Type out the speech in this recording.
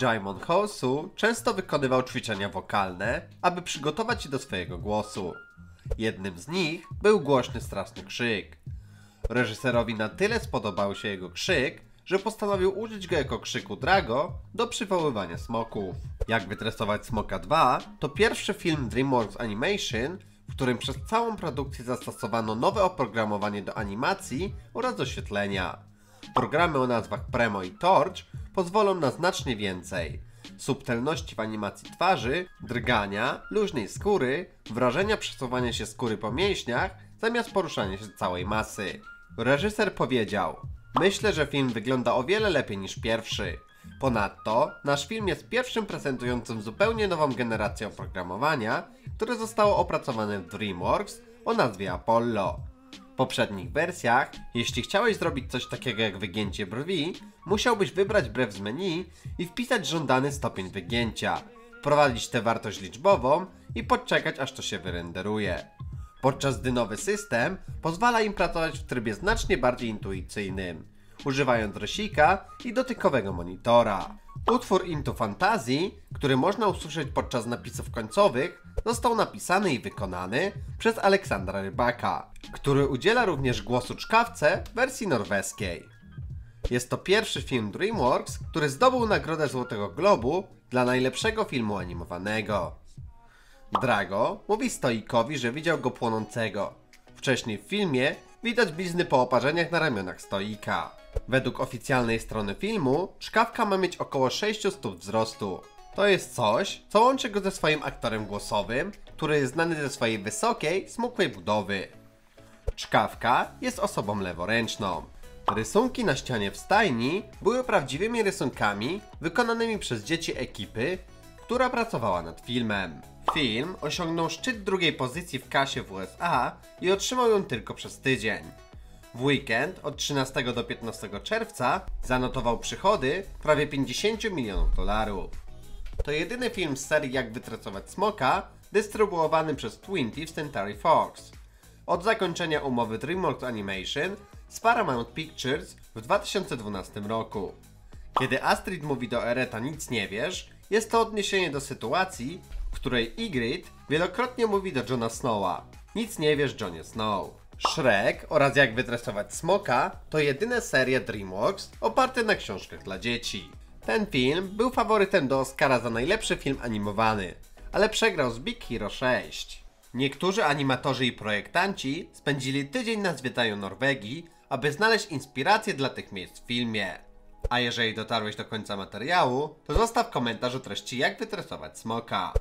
Jaimon Hosu często wykonywał ćwiczenia wokalne, aby przygotować się do swojego głosu. Jednym z nich był głośny, straszny krzyk. Reżyserowi na tyle spodobał się jego krzyk, że postanowił użyć go jako krzyku Drago do przywoływania smoków. Jak wytresować Smoka 2 to pierwszy film DreamWorks Animation, w którym przez całą produkcję zastosowano nowe oprogramowanie do animacji oraz oświetlenia. Programy o nazwach Premo i Torch pozwolą na znacznie więcej. Subtelności w animacji twarzy, drgania, luźnej skóry, wrażenia przesuwania się skóry po mięśniach, zamiast poruszania się całej masy. Reżyser powiedział: Myślę, że film wygląda o wiele lepiej niż pierwszy. Ponadto, nasz film jest pierwszym prezentującym zupełnie nową generację oprogramowania, które zostało opracowane w DreamWorks o nazwie Apollo. Poprzednich wersjach, jeśli chciałeś zrobić coś takiego jak wygięcie brwi, musiałbyś wybrać brew z menu i wpisać żądany stopień wygięcia, wprowadzić tę wartość liczbową i podczekać aż to się wyrenderuje. Podczas gdy nowy system pozwala im pracować w trybie znacznie bardziej intuicyjnym, używając rysika i dotykowego monitora. Utwór Into Fantasy, który można usłyszeć podczas napisów końcowych, został napisany i wykonany przez Aleksandra Rybaka, który udziela również głosu czkawce w wersji norweskiej. Jest to pierwszy film DreamWorks, który zdobył Nagrodę Złotego Globu dla najlepszego filmu animowanego. Drago mówi stoikowi, że widział go płonącego. Wcześniej w filmie widać blizny po oparzeniach na ramionach stoika. Według oficjalnej strony filmu, czkawka ma mieć około 6 stóp wzrostu. To jest coś, co łączy go ze swoim aktorem głosowym, który jest znany ze swojej wysokiej, smukłej budowy. Czkawka jest osobą leworęczną. Rysunki na ścianie w stajni były prawdziwymi rysunkami wykonanymi przez dzieci ekipy, która pracowała nad filmem. Film osiągnął szczyt drugiej pozycji w kasie w USA i otrzymał ją tylko przez tydzień. W weekend od 13 do 15 czerwca zanotował przychody prawie 50 milionów dolarów. To jedyny film z serii Jak wytracować smoka dystrybuowany przez 20th Century Fox. Od zakończenia umowy DreamWorks Animation z Paramount Pictures w 2012 roku. Kiedy Astrid mówi do Ereta nic nie wiesz, jest to odniesienie do sytuacji, w której Ygritte wielokrotnie mówi do Johna Snowa Nic nie wiesz Johnie Snow. Shrek oraz Jak wytresować smoka to jedyne serie DreamWorks oparte na książkach dla dzieci. Ten film był faworytem do Oscara za najlepszy film animowany, ale przegrał z Big Hero 6. Niektórzy animatorzy i projektanci spędzili tydzień na zwiedzaniu Norwegii, aby znaleźć inspirację dla tych miejsc w filmie. A jeżeli dotarłeś do końca materiału, to zostaw komentarz o treści jak wytresować smoka.